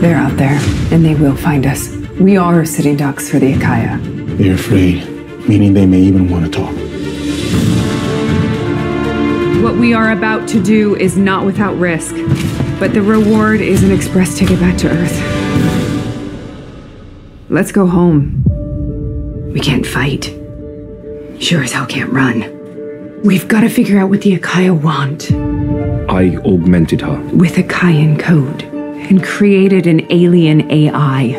They're out there, and they will find us. We are sitting ducks for the Achaia. They're afraid, meaning they may even want to talk. What we are about to do is not without risk, but the reward is an express ticket back to Earth. Let's go home. We can't fight. Sure as hell can't run. We've got to figure out what the Achaia want I augmented her. with Achaian code and created an alien AI.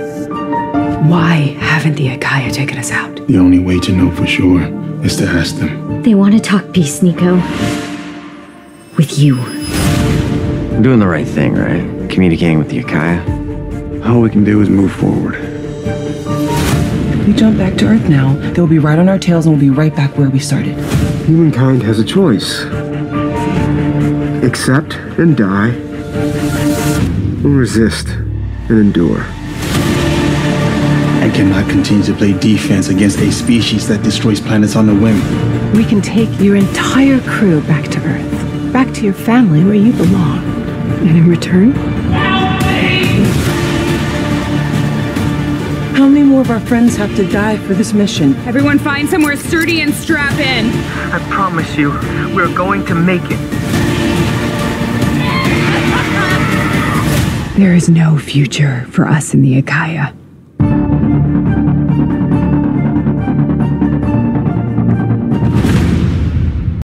Why haven't the Achaia taken us out? The only way to know for sure is to ask them. They want to talk peace, Niko. With you. I'm doing the right thing, right? Communicating with the Achaia. All we can do is move forward. If we jump back to Earth now, they'll be right on our tails and we'll be right back where we started. Humankind has a choice accept and die, or resist and endure. I cannot continue to play defense against a species that destroys planets on a whim. We can take your entire crew back to Earth, back to your family where you belong. And in return, How many more of our friends have to die for this mission? everyone find somewhere sturdy and strap in. I promise you, we're going to make it. There is no future for us in the Achaia.